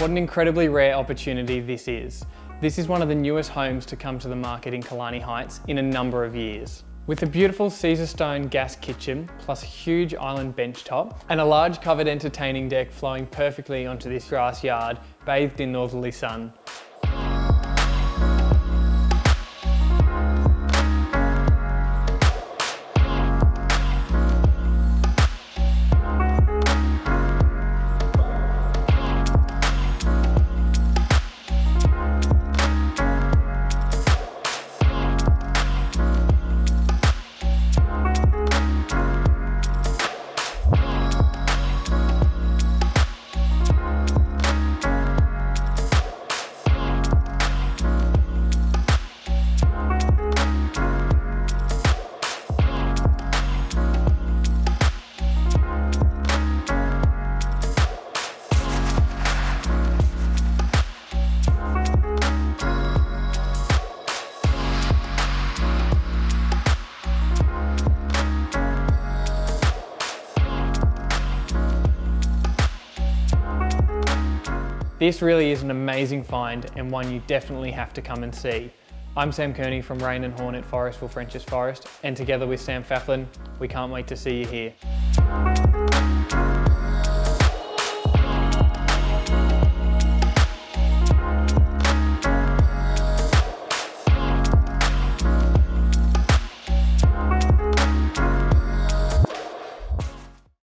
What an incredibly rare opportunity this is. This is one of the newest homes to come to the market in Killarney Heights in a number of years. With a beautiful Caesarstone gas kitchen, plus a huge island bench top, and a large covered entertaining deck flowing perfectly onto this grass yard, bathed in northerly sun. This really is an amazing find and one you definitely have to come and see. I'm Sam Kearney from Raine and Horne at Forestville Frenchs Forest and together with Sam Faflin, we can't wait to see you here.